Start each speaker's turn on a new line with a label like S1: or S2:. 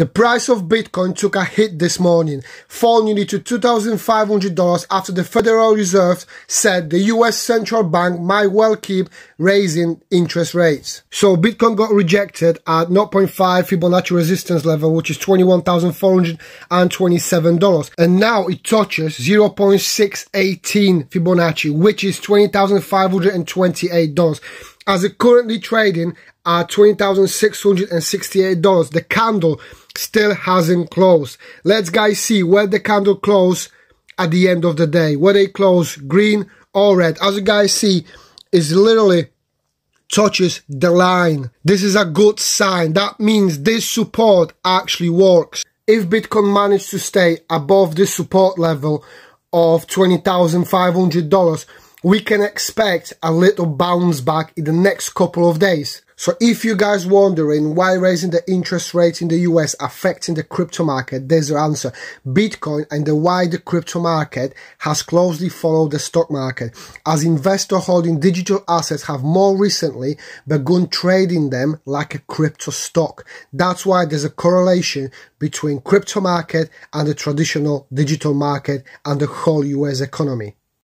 S1: The price of Bitcoin took a hit this morning, falling nearly to $2,500 after the Federal Reserve said the US central bank might well keep raising interest rates. So Bitcoin got rejected at 0.5 Fibonacci resistance level, which is $21,427. And now it touches 0.618 Fibonacci, which is $20,528. As it currently trading at $20,668, the candle still hasn't closed. Let's guys see where the candle closed at the end of the day. Where they close green or red. As you guys see, is literally touches the line. This is a good sign. That means this support actually works. If Bitcoin managed to stay above this support level of $20,500, we can expect a little bounce back in the next couple of days. So if you guys wondering why raising the interest rates in the US affecting the crypto market, there's your answer. Bitcoin and the wider crypto market has closely followed the stock market as investors holding digital assets have more recently begun trading them like a crypto stock. That's why there's a correlation between crypto market and the traditional digital market and the whole US economy.